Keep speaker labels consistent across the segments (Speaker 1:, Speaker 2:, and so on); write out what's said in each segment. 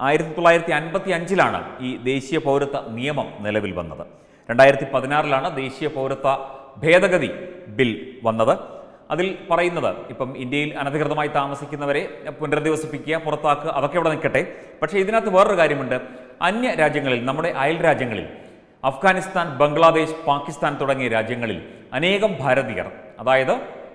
Speaker 1: ആയിരത്തി തൊള്ളായിരത്തി അൻപത്തി അഞ്ചിലാണ് ഈ ദേശീയ പൗരത്വ നിയമം നിലവിൽ വന്നത്. രണ്ടായിരത്തി പതിനാറിലാണ് ദേശീയ പൗരത്വ ഭേദഗതി ബിൽ വന്നത്. അതിൽ പറയുന്നത് ഇപ്പം ഇന്ത്യയിൽ അനധികൃതമായി താമസിക്കുന്നവരെ പുനരധിവസിപ്പിക്കുക പുറത്താക്കുക അതൊക്കെ ഇവിടെ നിൽക്കട്ടെ. പക്ഷേ ഇതിനകത്ത് വേറൊരു കാര്യമുണ്ട്. അന്യ രാജ്യങ്ങളിൽ നമ്മുടെ അയൽ രാജ്യങ്ങളിൽ അഫ്ഗാനിസ്ഥാൻ ബംഗ്ലാദേശ് പാകിസ്ഥാൻ തുടങ്ങിയ രാജ്യങ്ങളിൽ അനേകം ഭാരതീയർ അതായത്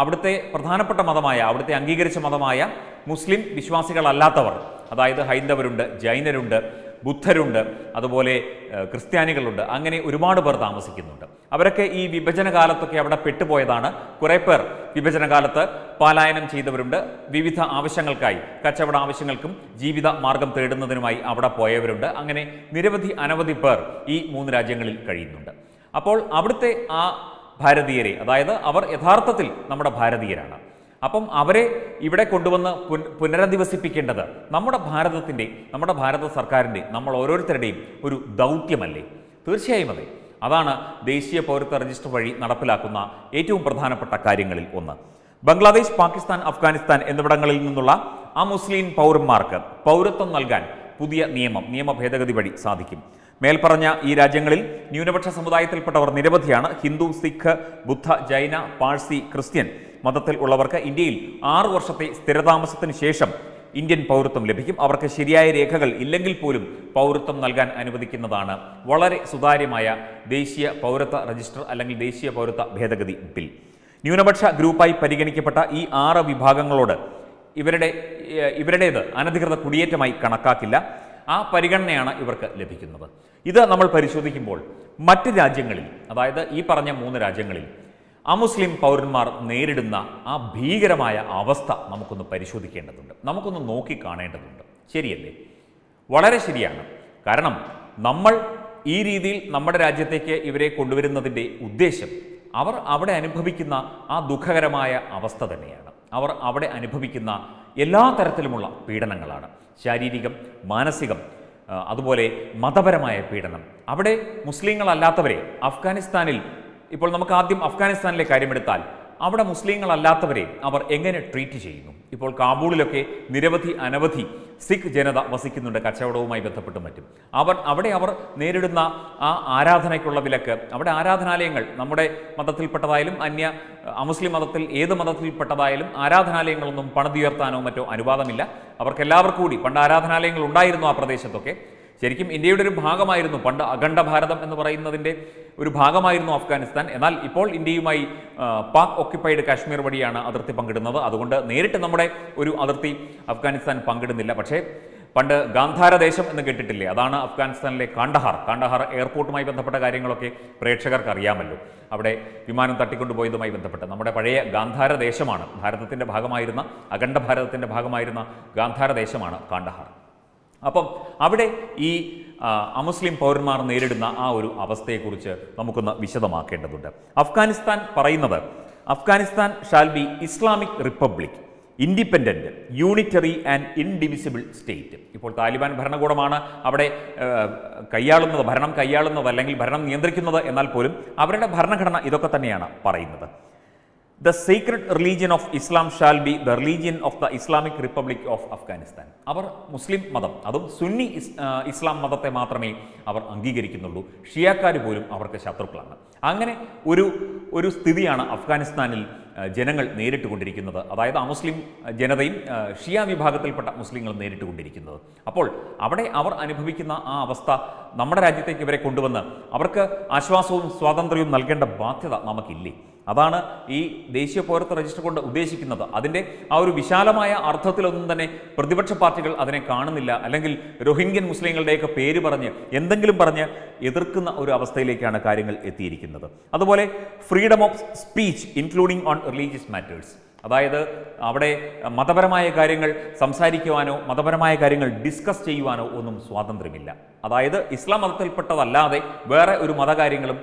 Speaker 1: അവിടുത്തെ പ്രധാനപ്പെട്ട മതമായ അവിടുത്തെ അംഗീകരിച്ച മതമായ മുസ്ലിം വിശ്വാസികളല്ലാത്തവർ അതായത് ഹൈന്ദവരുണ്ട് ജൈനരുണ്ട് ബുദ്ധരുണ്ട് അതുപോലെ ക്രിസ്ത്യാനികളുണ്ട് അങ്ങനെ ഒരുപാട് പേർ താമസിക്കുന്നുണ്ട്. അവരൊക്കെ ഈ വിഭജന കാലത്തൊക്കെ അവിടെ പെട്ടുപോയതാണ്. കുറേ പേർ വിഭജന കാലത്ത് പലായനം ചെയ്തവരുണ്ട്. വിവിധ ആവശ്യങ്ങൾക്കായി കച്ചവട ആവശ്യങ്ങൾക്കും ജീവിത മാർഗം തേടുന്നതിനുമായി അവിടെ പോയവരുണ്ട്. അങ്ങനെ നിരവധി അനവധി പേർ ഈ മൂന്ന് രാജ്യങ്ങളിൽ കഴിയുന്നുണ്ട്. അപ്പോൾ അവിടുത്തെ ആ ഭാരതീയരെ. അതായത് അവർ യഥാർത്ഥത്തിൽ നമ്മുടെ ഭാരതീയരാണ്. അപ്പം അവരെ ഇവിടെ കൊണ്ടുവന്ന് പുനരധിവസിപ്പിക്കേണ്ടത് നമ്മുടെ ഭാരതത്തിന്റെ നമ്മുടെ ഭാരത സർക്കാരിന്റെ നമ്മൾ ഓരോരുത്തരുടെയും ഒരു ദൗത്യമല്ലേ? തീർച്ചയായും അതെ. അതാണ് ദേശീയ പൗരത്വ രജിസ്റ്റർ വഴി നടപ്പിലാക്കുന്ന ഏറ്റവും പ്രധാനപ്പെട്ട കാര്യങ്ങളിൽ ഒന്ന്. ബംഗ്ലാദേശ് പാകിസ്ഥാൻ അഫ്ഗാനിസ്ഥാൻ എന്നിവിടങ്ങളിൽ നിന്നുള്ള ആ മുസ്ലിം പൗരന്മാർക്ക് പൗരത്വം നൽകാൻ പുതിയ നിയമം നിയമ ഭേദഗതി വഴി സാധിക്കും. മേൽപ്പറഞ്ഞ ഈ രാജ്യങ്ങളിൽ ന്യൂനപക്ഷ സമുദായത്തിൽപ്പെട്ടവർ നിരവധിയാണ്. ഹിന്ദു സിഖ് ബുദ്ധ ജൈന പാഴ്സി ക്രിസ്ത്യൻ മതത്തിൽ ഉള്ളവർക്ക് ഇന്ത്യയിൽ ആറു വർഷത്തെ സ്ഥിരതാമസത്തിന് ശേഷം ഇന്ത്യൻ പൗരത്വം ലഭിക്കും. അവർക്ക് ശരിയായ രേഖകൾ ഇല്ലെങ്കിൽ പോലും പൗരത്വം നൽകാൻ അനുവദിക്കുന്നതാണ്. വളരെ സുതാര്യമായ ദേശീയ പൗരത്വ രജിസ്റ്റർ അല്ലെങ്കിൽ ദേശീയ പൗരത്വ ഭേദഗതി ബിൽ. ന്യൂനപക്ഷ ഗ്രൂപ്പായി പരിഗണിക്കപ്പെട്ട ഈ ആറ് വിഭാഗങ്ങളോട് ഇവരുടെ ഇവരുടേത് അനധികൃത കുടിയേറ്റമായി കണക്കാക്കില്ല. ആ പരിഗണനയാണ് ഇവർക്ക് ലഭിക്കുന്നത്. ഇത് നമ്മൾ പരിശോധിക്കുമ്പോൾ മറ്റ് രാജ്യങ്ങളിൽ അതായത് ഈ പറഞ്ഞ മൂന്ന് രാജ്യങ്ങളിൽ അമുസ്ലിം പൗരന്മാർ നേരിടുന്ന ആ ഭീകരമായ അവസ്ഥ നമുക്കൊന്ന് പരിശോധിക്കേണ്ടതുണ്ട്. നമുക്കൊന്ന് നോക്കി കാണേണ്ടതുണ്ട്. ശരിയല്ലേ? വളരെ ശരിയാണ്. കാരണം നമ്മൾ ഈ രീതിയിൽ നമ്മുടെ രാജ്യത്തേക്ക് ഇവരെ കൊണ്ടുവരുന്നതിന്റെ ഉദ്ദേശം അവർ അവിടെ അനുഭവിക്കുന്ന ആ ദുഃഖകരമായ അവസ്ഥ തന്നെയാണ്. അവർ അവിടെ അനുഭവിക്കുന്ന എല്ലാ തരത്തിലുമുള്ള പീഡനങ്ങളാണ്. ശാരീരികം മാനസികം അതുപോലെ മതപരമായ പീഡനം. അവിടെ മുസ്ലിങ്ങളല്ലാത്തവരെ അഫ്ഗാനിസ്ഥാനിൽ ഇപ്പോൾ നമുക്ക് ആദ്യം അഫ്ഗാനിസ്ഥാനിലെ കാര്യമെടുത്താൽ അവിടെ മുസ്ലിങ്ങളല്ലാത്തവരെ അവർ എങ്ങനെ ട്രീറ്റ് ചെയ്യുന്നു? ഇപ്പോൾ കാബൂളിലൊക്കെ നിരവധി അനവധി സിഖ് ജനത വസിക്കുന്നുണ്ട് കച്ചവടവുമായി ബന്ധപ്പെട്ടും മറ്റും. അവർ അവിടെ അവർ നേരിടുന്ന ആ ആരാധനയ്ക്കുള്ള വിലക്ക് അവിടെ ആരാധനാലയങ്ങൾ നമ്മുടെ മതത്തിൽപ്പെട്ടതായാലും അന്യ അമുസ്ലിം മതത്തിൽ ഏത് മതത്തിൽപ്പെട്ടതായാലും ആരാധനാലയങ്ങളൊന്നും പണിതുയർത്താനോ മറ്റോ അനുവാദമില്ല. അവർക്കെല്ലാവർക്കും കൂടി പണ്ട് ആരാധനാലയങ്ങൾ ഉണ്ടായിരുന്നു ആ പ്രദേശത്തൊക്കെ. ശരിക്കും ഇന്ത്യയുടെ ഒരു ഭാഗമായിരുന്നു പണ്ട് അഖണ്ഡ ഭാരതം എന്ന് പറയുന്നതിന്റെ ഒരു ഭാഗമായിരുന്നു അഫ്ഗാനിസ്ഥാൻ എന്നാൽ ഇപ്പോൾ ഇന്ത്യയുമായി പാക് ഒക്യുപ്പൈഡ് കാശ്മീർ വഴിയാണ് അതിർത്തി പങ്കിടുന്നത്. അതുകൊണ്ട് നേരിട്ട് നമ്മുടെ ഒരു അതിർത്തി അഫ്ഗാനിസ്ഥാൻ പങ്കിടുന്നില്ല. പക്ഷേ പണ്ട് ഗാന്ധാര ദേശം എന്ന് കേട്ടിട്ടില്ലേ? അതാണ് അഫ്ഗാനിസ്ഥാനിലെ കാണ്ടഹാർ കാണ്ടഹാർ എയർപോർട്ടുമായി ബന്ധപ്പെട്ട കാര്യങ്ങളൊക്കെ പ്രേക്ഷകർക്ക് അറിയാമല്ലോ. അവിടെ വിമാനം തട്ടിക്കൊണ്ടുപോയതുമായി ബന്ധപ്പെട്ട്. നമ്മുടെ പഴയ ഗാന്ധാര ദേശമാണ്. ഭാരതത്തിന്റെ ഭാഗമായിരുന്ന അഖണ്ഡ ഭാരതത്തിന്റെ ഭാഗമായിരുന്ന ഗാന്ധാര ദേശമാണ് കാണ്ടഹാർ അപ്പം അവിടെ ഈ അമുസ്ലിം പൗരന്മാർ നേരിടുന്ന ആ ഒരു അവസ്ഥയെക്കുറിച്ച് നമുക്കൊന്ന് വിശദമാക്കേണ്ടതുണ്ട്. അഫ്ഗാനിസ്ഥാൻ പറയുന്നത് Afghanistan shall be Islamic republic independent unitary and indivisible state ഇപ്പോൾ താലിബാൻ ഭരണകൂടമാണ് അവിടെ കൈയാളുന്നത് ഭരണം കൈയാളുന്നത് അല്ലെങ്കിൽ ഭരണം നിയന്ത്രിക്കുന്നത് എന്നാൽ പോലും അവരുടെ ഭരണഘടന ഇതൊക്കെ തന്നെയാണ് പറയുന്നത്. The secret religion of Islam shall be the religion of the Islamic republic of Afghanistan അവർ മുസ്ലിം മതം അതും സുന്നി ഇസ്ലാം മതത്തെ മാത്രമേ അവർ അംഗീകരിക്കുന്നുള്ളൂ. ഷിയാക്കാർ പോലും അവർക്ക് ശത്രുക്കളാണ്. അങ്ങനെ ഒരു ഒരു സ്ഥിതിയാണ് അഫ്ഗാനിസ്ഥാനിൽ ജനങ്ങൾ നേരിട്ടുകൊണ്ടിരിക്കുന്നത്. അതായത് അമുസ്ലിം ജനതയും ഷിയ വിഭാഗത്തിൽപ്പെട്ട മുസ്ലിങ്ങൾ നേരിട്ടുകൊണ്ടിരിക്കുന്നത്. അപ്പോൾ അവിടെ അവർ അനുഭവിക്കുന്ന ആ അവസ്ഥ നമ്മുടെ രാജ്യത്തേക്ക് ഇവരെ കൊണ്ടുവന്ന് അവർക്ക് ആശ്വാസവും സ്വാതന്ത്ര്യവും നൽകേണ്ട ബാധ്യത നമുക്കില്ലേ? അതാണ് ഈ ദേശീയ പൗരത്വ രജിസ്റ്റർ കൊണ്ട് ഉദ്ദേശിക്കുന്നത്. അതിന്റെ ആ ഒരു വിശാലമായ അർത്ഥത്തിലൊന്നും തന്നെ പ്രതിപക്ഷ പാർട്ടികൾ അതിനെ കാണുന്നില്ല. അല്ലെങ്കിൽ റോഹിംഗ്യൻ മുസ്ലിങ്ങളുടെയൊക്കെ പേര് പറഞ്ഞ് എന്തെങ്കിലും പറഞ്ഞ് എതിർക്കുന്ന ഒരു അവസ്ഥയിലേക്കാണ് കാര്യങ്ങൾ എത്തിയിരിക്കുന്നത്. അതുപോലെ freedom of speech including on religious matters അതായത് അവിടെ മതപരമായ കാര്യങ്ങൾ സംസാരിക്കുവാനോ മതപരമായ കാര്യങ്ങൾ ഡിസ്കസ് ചെയ്യുവാനോ ഒന്നും സ്വാതന്ത്ര്യമില്ല. അതായത് ഇസ്ലാം മതത്തിൽപ്പെട്ടതല്ലാതെ വേറെ ഒരു മതകാര്യങ്ങളും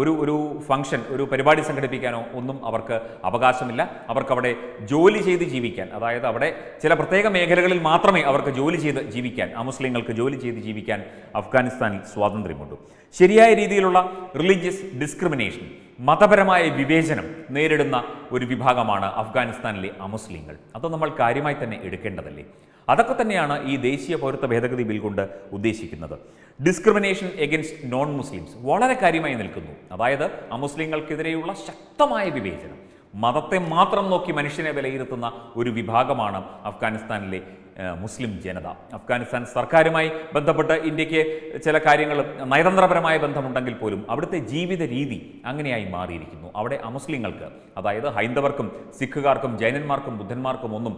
Speaker 1: ഒരു ഒരു ഫംഗ്ഷൻ ഒരു പരിപാടി സംഘടിപ്പിക്കാനോ ഒന്നും അവർക്ക് അവകാശമില്ല. അവർക്ക് അവിടെ ജോലി ചെയ്ത് ജീവിക്കാൻ അതായത് അവിടെ ചില പ്രത്യേക മേഖലകളിൽ മാത്രമേ അവർക്ക് ജോലി ചെയ്ത് ജീവിക്കാൻ ആ മുസ്ലിങ്ങൾക്ക് ജോലി ചെയ്ത് ജീവിക്കാൻ അഫ്ഗാനിസ്ഥാനിൽ സ്വാതന്ത്ര്യമുണ്ട്. ശരിയായ രീതിയിലുള്ള റിലീജിയസ് ഡിസ്ക്രിമിനേഷൻ മതപരമായ വിവേചനം നേരിടുന്ന ഒരു വിഭാഗമാണ് അഫ്ഗാനിസ്ഥാനിലെ അമുസ്ലിങ്ങൾ. അത് നമ്മൾ കാര്യമായി തന്നെ എടുക്കേണ്ടതല്ലേ? അതൊക്കെ തന്നെയാണ് ഈ ദേശീയ പൗരത്വ ഭേദഗതി ബിൽ കൊണ്ട് ഉദ്ദേശിക്കുന്നത്. ഡിസ്ക്രിമിനേഷൻ എഗൻസ്റ്റ് നോൺ മുസ്ലിംസ് വളരെ കാര്യമായി നിൽക്കുന്നു. അതായത് അമുസ്ലിങ്ങൾക്കെതിരെയുള്ള ശക്തമായ വിവേചനം. മതത്തെ മാത്രം നോക്കി മനുഷ്യനെ വിലയിരുത്തുന്ന ഒരു വിഭാഗമാണ് അഫ്ഗാനിസ്ഥാനിലെ മുസ്ലിം ജനത. അഫ്ഗാനിസ്ഥാൻ സർക്കാരുമായി ബന്ധപ്പെട്ട് ഇന്ത്യയ്ക്ക് ചില കാര്യങ്ങൾ നയതന്ത്രപരമായ ബന്ധമുണ്ടെങ്കിൽ പോലും അവിടുത്തെ ജീവിത രീതി അങ്ങനെയായി മാറിയിരിക്കുന്നു. അവിടെ അമുസ്ലിങ്ങൾക്ക് അതായത് ഹൈന്ദവർക്കും സിഖുകാർക്കും ജൈനന്മാർക്കും ബുദ്ധന്മാർക്കും ഒന്നും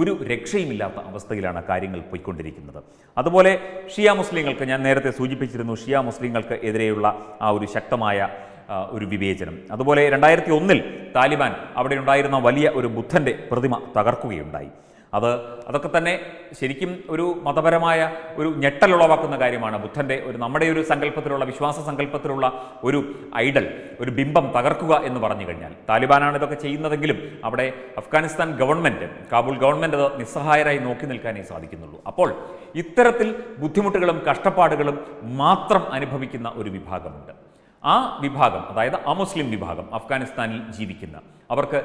Speaker 1: ഒരു രക്ഷയുമില്ലാത്ത അവസ്ഥയിലാണ് കാര്യങ്ങൾ പോയിക്കൊണ്ടിരിക്കുന്നത്. അതുപോലെ ഷിയ മുസ്ലിങ്ങൾക്ക് ഞാൻ നേരത്തെ സൂചിപ്പിച്ചിരുന്നു ഷിയ മുസ്ലിങ്ങൾക്ക് എതിരെയുള്ള ആ ഒരു ശക്തമായ ഒരു വിവേചനം. അതുപോലെ രണ്ടായിരത്തി ഒന്നിൽ താലിബാൻ അവിടെ ഉണ്ടായിരുന്ന വലിയ ഒരു ബുദ്ധന്റെ പ്രതിമ തകർക്കുകയുണ്ടായി. അത് അതൊക്കെ തന്നെ ശരിക്കും ഒരു മതപരമായ ഒരു ഞെട്ടലുളവാക്കുന്ന കാര്യമാണ്. ബുദ്ധന്റെ ഒരു നമ്മുടെ ഒരു സങ്കല്പത്തിലുള്ള വിശ്വാസ സങ്കല്പത്തിലുള്ള ഒരു ഐഡൽ ഒരു ബിംബം തകർക്കുക എന്ന് പറഞ്ഞു കഴിഞ്ഞാൽ. താലിബാനാണ് ഇതൊക്കെ ചെയ്യുന്നതെങ്കിലും അവിടെ അഫ്ഗാനിസ്ഥാൻ ഗവൺമെന്റ് കാബൂൾ ഗവൺമെന്റ് അത് നിസ്സഹായരായി നോക്കി നിൽക്കാനേ സാധിക്കുന്നുള്ളൂ. അപ്പോൾ ഇത്തരത്തിൽ ബുദ്ധിമുട്ടുകളും കഷ്ടപ്പാടുകളും മാത്രം അനുഭവിക്കുന്ന ഒരു വിഭാഗമുണ്ട്. ആ വിഭാഗം അതായത് അമുസ്ലിം വിഭാഗം അഫ്ഗാനിസ്ഥാനിൽ ജീവിക്കുന്ന അവർക്ക്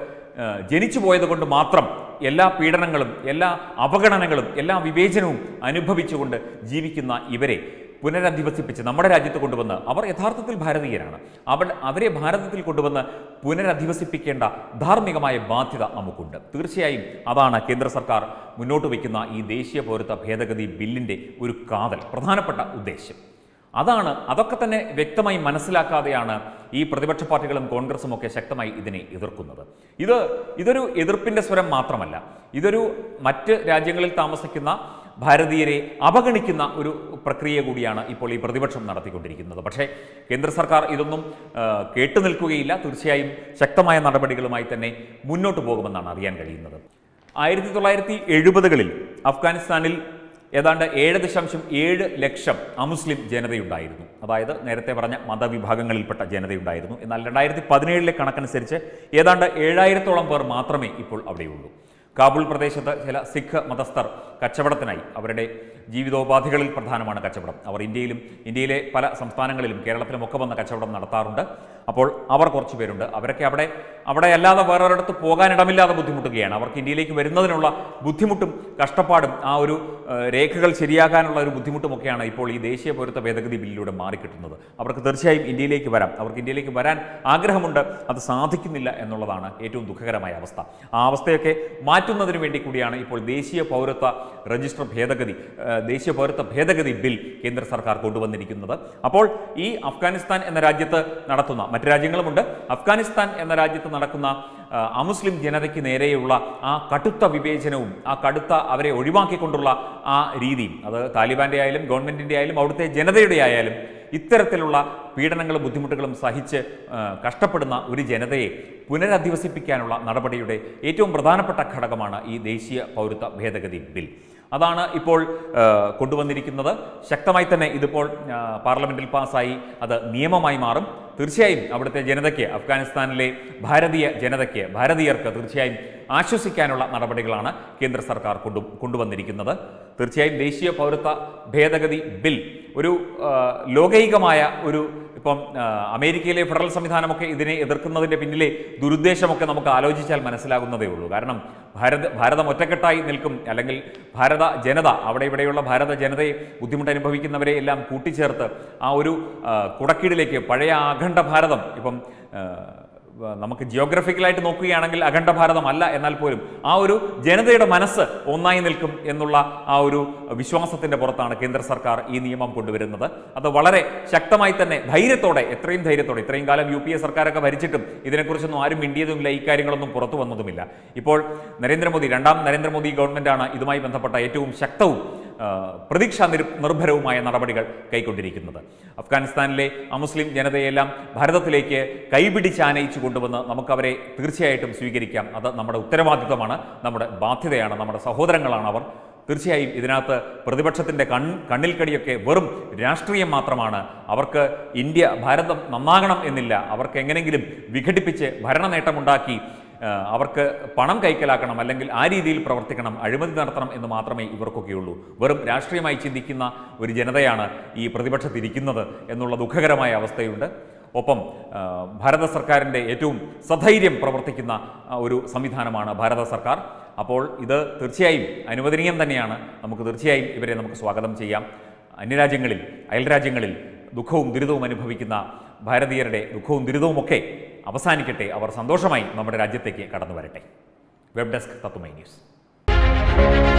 Speaker 1: ജനിച്ചു പോയത് കൊണ്ട് മാത്രം എല്ലാ പീഡനങ്ങളും എല്ലാ അവഗണനകളും എല്ലാ വിവേചനവും അനുഭവിച്ചുകൊണ്ട് ജീവിക്കുന്ന ഇവരെ പുനരധിവസിപ്പിച്ച് നമ്മുടെ രാജ്യത്ത് കൊണ്ടുവന്ന് അവർ യഥാർത്ഥത്തിൽ ഭാരതീയരാണ്. അവർ അവരെ ഭാരതത്തിൽ കൊണ്ടുവന്ന് പുനരധിവസിപ്പിക്കേണ്ട ധാർമ്മികമായ ബാധ്യത നമുക്കുണ്ട്. തീർച്ചയായും അതാണ് കേന്ദ്ര സർക്കാർ മുന്നോട്ട് വയ്ക്കുന്ന ഈ ദേശീയ പൗരത്വ ഭേദഗതി ബില്ലിന്റെ ഒരു കാതൽ പ്രധാനപ്പെട്ട ഉദ്ദേശ്യം. അതാണ് അതൊക്കെ തന്നെ വ്യക്തമായി മനസ്സിലാക്കാതെയാണ് ഈ പ്രതിപക്ഷ പാർട്ടികളും കോൺഗ്രസും ഒക്കെ ശക്തമായി ഇതിനെ എതിർക്കുന്നത്. ഇത് ഇതൊരു എതിർപ്പിന്റെ സ്വരം മാത്രമല്ല. ഇതൊരു മറ്റ് രാജ്യങ്ങളിൽ താമസിക്കുന്ന ഭാരതീയരെ അവഗണിക്കുന്ന ഒരു പ്രക്രിയ കൂടിയാണ് ഇപ്പോൾ ഈ പ്രതിപക്ഷം നടത്തിക്കൊണ്ടിരിക്കുന്നത്. പക്ഷേ കേന്ദ്ര സർക്കാർ ഇതൊന്നും കേട്ടു നിൽക്കുകയില്ല. തീർച്ചയായും ശക്തമായ നടപടികളുമായി തന്നെ മുന്നോട്ട് പോകുമെന്നാണ് അറിയാൻ കഴിയുന്നത്. ആയിരത്തി തൊള്ളായിരത്തി എഴുപതുകളിൽ അഫ്ഗാനിസ്ഥാനിൽ ഏതാണ്ട് ഏഴ് ദശാംശം ഏഴ് ലക്ഷം അമുസ്ലിം ജനതയുണ്ടായിരുന്നു. അതായത് നേരത്തെ പറഞ്ഞ മതവിഭാഗങ്ങളിൽപ്പെട്ട ജനതയുണ്ടായിരുന്നു. എന്നാൽ രണ്ടായിരത്തി പതിനേഴിലെ കണക്കനുസരിച്ച് ഏതാണ്ട് ഏഴായിരത്തോളം പേർ മാത്രമേ ഇപ്പോൾ അവിടെയുള്ളൂ. കാബൂൾ പ്രദേശത്ത് ചില സിഖ് മതസ്ഥർ കച്ചവടത്തിനായി അവരുടെ ജീവിതോപാധികളിൽ പ്രധാനമാണ് കച്ചവടം. അവർ ഇന്ത്യയിലും ഇന്ത്യയിലെ പല സംസ്ഥാനങ്ങളിലും കേരളത്തിലും ഒക്കെ വന്ന് കച്ചവടം നടത്താറുണ്ട്. അപ്പോൾ അവർ കുറച്ച് പേരുണ്ട്. അവരൊക്കെ അവിടെ അവിടെ അല്ലാതെ വേറൊരിടത്ത് പോകാനിടമില്ലാതെ ബുദ്ധിമുട്ടുകയാണ്. അവർക്ക് ഇന്ത്യയിലേക്ക് വരുന്നതിനുള്ള ബുദ്ധിമുട്ടും കഷ്ടപ്പാടും ആ ഒരു രേഖകൾ ശരിയാക്കാനുള്ള ഒരു ബുദ്ധിമുട്ടുമൊക്കെയാണ് ഇപ്പോൾ ഈ ദേശീയ പൗരത്വ ഭേദഗതി ബില്ലിലൂടെ മാറിക്കിട്ടുന്നത്. അവർക്ക് തീർച്ചയായും ഇന്ത്യയിലേക്ക് വരാം. അവർക്ക് ഇന്ത്യയിലേക്ക് വരാൻ ആഗ്രഹമുണ്ട്. അത് സാധിക്കുന്നില്ല എന്നുള്ളതാണ് ഏറ്റവും ദുഃഖകരമായ അവസ്ഥ. ആ അവസ്ഥയൊക്കെ മാറ്റുന്നതിന് വേണ്ടി കൂടിയാണ് ഇപ്പോൾ ദേശീയ പൗരത്വ രജിസ്റ്റർ ഭേദഗതി ദേശീയ പൗരത്വ ഭേദഗതി ബിൽ കേന്ദ്ര സർക്കാർ കൊണ്ടുവന്നിരിക്കുന്നത്. അപ്പോൾ ഈ അഫ്ഗാനിസ്ഥാൻ എന്ന രാജ്യത്ത് നടത്തുന്ന മറ്റു രാജ്യങ്ങളുമുണ്ട്. അഫ്ഗാനിസ്ഥാൻ എന്ന രാജ്യത്ത് നടക്കുന്ന അമുസ്ലിം ജനതയ്ക്ക് നേരെയുള്ള ആ കടുത്ത വിവേചനവും ആ കടുത്ത അവരെ ഒഴിവാക്കിക്കൊണ്ടുള്ള ആ രീതിയും അത് താലിബാന്റെ ആയാലും ഗവൺമെന്റിന്റെ ആയാലും അവിടുത്തെ ജനതയുടെ ആയാലും ഇത്തരത്തിലുള്ള പീഡനങ്ങളും ബുദ്ധിമുട്ടുകളും സഹിച്ച് കഷ്ടപ്പെടുന്ന ഒരു ജനതയെ പുനരധിവസിപ്പിക്കാനുള്ള നടപടിയുടെ ഏറ്റവും പ്രധാനപ്പെട്ട ഘടകമാണ് ഈ ദേശീയ പൗരത്വ ഭേദഗതി ബിൽ. അതാണ് ഇപ്പോൾ കൊണ്ടുവന്നിരിക്കുന്നത്. ശക്തമായി തന്നെ ഇതിപ്പോൾ പാർലമെന്റിൽ പാസ്സായി. അത് നിയമമായി മാറും. തീർച്ചയായും അവിടുത്തെ ജനതയ്ക്ക് അഫ്ഗാനിസ്ഥാനിലെ ഭാരതീയ ജനതയ്ക്ക് ഭാരതീയർക്ക് തീർച്ചയായും ആശ്വസിക്കാനുള്ള നടപടികളാണ് കേന്ദ്ര സർക്കാർ കൊണ്ടു കൊണ്ടുവന്നിരിക്കുന്നത്. തീർച്ചയായും ദേശീയ പൗരത്വ ഭേദഗതി ബിൽ ഒരു ലോകൈകമായ ഒരു ഇപ്പം അമേരിക്കയിലെ ഫെഡറൽ സംവിധാനമൊക്കെ ഇതിനെ എതിർക്കുന്നതിന്റെ പിന്നിലെ ദുരുദ്ദേശമൊക്കെ നമുക്ക് ആലോചിച്ചാൽ മനസ്സിലാകുന്നതേ ഉള്ളൂ. കാരണം ഭാരത ഭാരതം ഒറ്റക്കെട്ടായി നിൽക്കും അല്ലെങ്കിൽ ഭാരത ജനത അവിടെ ഇവിടെയുള്ള ഭാരത ജനതയെ ബുദ്ധിമുട്ട് അനുഭവിക്കുന്നവരെ എല്ലാം കൂട്ടിച്ചേർത്ത് ആ ഒരു കുടക്കീടിലേക്ക് പഴയ അഖണ്ഡ ഭാരതം ഇപ്പം നമുക്ക് ജിയോഗ്രഫിക്കലായിട്ട് നോക്കുകയാണെങ്കിൽ അഖണ്ഡ ഭാരതമല്ല എന്നാൽ പോലും ആ ഒരു ജനതയുടെ മനസ്സ് ഒന്നായി നിൽക്കും എന്നുള്ള ആ ഒരു വിശ്വാസത്തിന്റെ പുറത്താണ് കേന്ദ്ര സർക്കാർ ഈ നിയമം കൊണ്ടുവരുന്നത്. അത് വളരെ ശക്തമായി തന്നെ ധൈര്യത്തോടെ എത്രയും ധൈര്യത്തോടെ ഇത്രയും കാലം യു പി എ സർക്കാരൊക്കെ ഭരിച്ചിട്ടും ഇതിനെക്കുറിച്ചൊന്നും ആരും മിണ്ടിയതുമില്ല ഈ കാര്യങ്ങളൊന്നും പുറത്തു വന്നതുമില്ല. ഇപ്പോൾ നരേന്ദ്രമോദി രണ്ടാം നരേന്ദ്രമോദി ഗവൺമെന്റാണ് ഇതുമായി ബന്ധപ്പെട്ട ഏറ്റവും ശക്തവും പ്രതീക്ഷാ നിർ നിർഭരവുമായ നടപടികൾ കൈക്കൊണ്ടിരിക്കുന്നത്. അഫ്ഗാനിസ്ഥാനിലെ അമുസ്ലിം ജനതയെല്ലാം ഭാരതത്തിലേക്ക് കൈപിടിച്ചാനയിച്ചു കൊണ്ടുവന്ന് നമുക്കവരെ തീർച്ചയായിട്ടും സ്വീകരിക്കാം. അത് നമ്മുടെ ഉത്തരവാദിത്തമാണ് നമ്മുടെ ബാധ്യതയാണ് നമ്മുടെ സഹോദരങ്ങളാണ് അവർ. തീർച്ചയായും ഇതിനകത്ത് പ്രതിപക്ഷത്തിന്റെ കൺ കണ്ണിൽ കടിയൊക്കെ വെറും രാഷ്ട്രീയം മാത്രമാണ്. അവർക്ക് ഇന്ത്യ ഭാരതം നന്നാകണം എന്നില്ല. അവർക്ക് എങ്ങനെങ്കിലും വിഘടിപ്പിച്ച് ഭരണ നേട്ടമുണ്ടാക്കി അവർക്ക് പണം കൈക്കലാക്കണം അല്ലെങ്കിൽ ആ രീതിയിൽ പ്രവർത്തിക്കണം അഴിമതി നടത്തണം എന്ന് മാത്രമേ ഇവർക്കൊക്കെയുള്ളൂ. വെറും രാഷ്ട്രീയമായി ചിന്തിക്കുന്ന ഒരു ജനതയാണ് ഈ പ്രതിപക്ഷത്തിരിക്കുന്നത് എന്നുള്ള ദുഃഖകരമായ അവസ്ഥയുണ്ട്. ഒപ്പം ഭാരത സർക്കാരിന്റെ ഏറ്റവും സധൈര്യം പ്രവർത്തിക്കുന്ന ഒരു സംവിധാനമാണ് ഭാരത സർക്കാർ. അപ്പോൾ ഇത് തീർച്ചയായും അനുവദനീയം തന്നെയാണ്. നമുക്ക് തീർച്ചയായും ഇവരെ നമുക്ക് സ്വാഗതം ചെയ്യാം. അന്യരാജ്യങ്ങളിൽ അയൽരാജ്യങ്ങളിൽ ദുഃഖവും ദുരിതവും അനുഭവിക്കുന്ന ഭാരതീയരുടെ ദുഃഖവും ദുരിതവുമൊക്കെ അവസാനിക്കട്ടെ. അവർ സന്തോഷമായി നമ്മുടെ രാജ്യത്തേക്ക് കടന്നു വരട്ടെ വെബ് ഡെസ്ക് തത്തുമൈ ന്യൂസ്